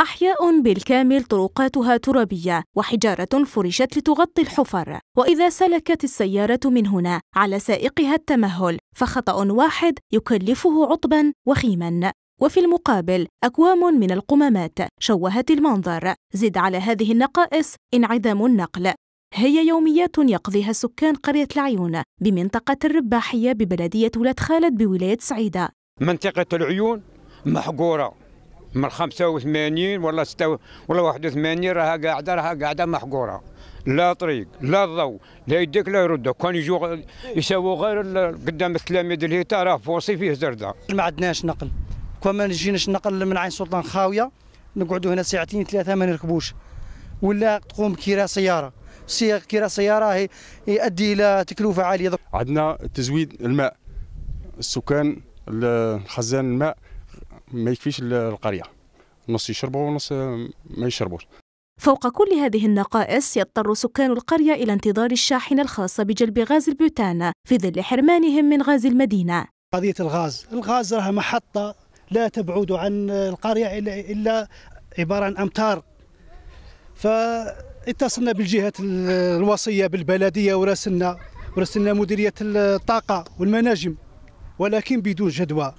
أحياء بالكامل طرقاتها ترابية وحجارة فرشت لتغطي الحفر. وإذا سلكت السيارة من هنا على سائقها التمهل فخطأ واحد يكلفه عطبا وخيما. وفي المقابل أكوام من القمامات شوهت المنظر. زد على هذه النقائص انعدام النقل. هي يوميات يقضيها سكان قرية العيون بمنطقة الرباحية ببلدية ولاد خالد بولاية سعيدة. منطقة العيون؟ محقورة من 85 ولا 6 ولا 81 راها قاعدة راها قاعدة محقورة. لا طريق لا ضوء لا يديك لا يردك كان يجوا يسووا غير قدام التلاميذ الهيتا راه فوصي فيه زردة. ما عندناش نقل. كون ما نجيناش نقل من عين سلطان خاوية نقعدوا هنا ساعتين ثلاثة ما نركبوش. ولا تقوم كرا سيارة. كرا سيارة يؤدي إلى تكلفة عالية. عندنا تزويد الماء. السكان الخزان الماء ما يكفيش القرية. نص يشربوا ونص ما يشربوش. فوق كل هذه النقائص يضطر سكان القرية إلى انتظار الشاحنة الخاصة بجلب غاز البيوتان في ظل حرمانهم من غاز المدينة. قضية الغاز. الغاز راه محطة لا تبعد عن القرية إلا عبارة عن أمتار. فاتصلنا بالجهات الوصية بالبلدية وراسلنا وراسلنا مديرية الطاقة والمناجم ولكن بدون جدوى.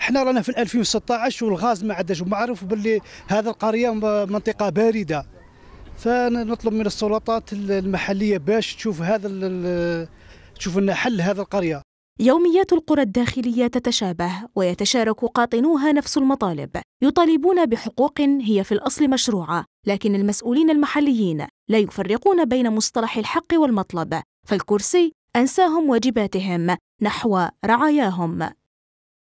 إحنا رانا في 2016 والغاز ما عندناش ومعروف باللي هذا القرية منطقة باردة. فنطلب من السلطات المحلية باش تشوف هذا تشوف لنا حل هذا القرية. يوميات القرى الداخلية تتشابه ويتشارك قاطنوها نفس المطالب. يطالبون بحقوق هي في الأصل مشروعة لكن المسؤولين المحليين لا يفرقون بين مصطلح الحق والمطلب. فالكرسي أنساهم واجباتهم نحو رعاياهم.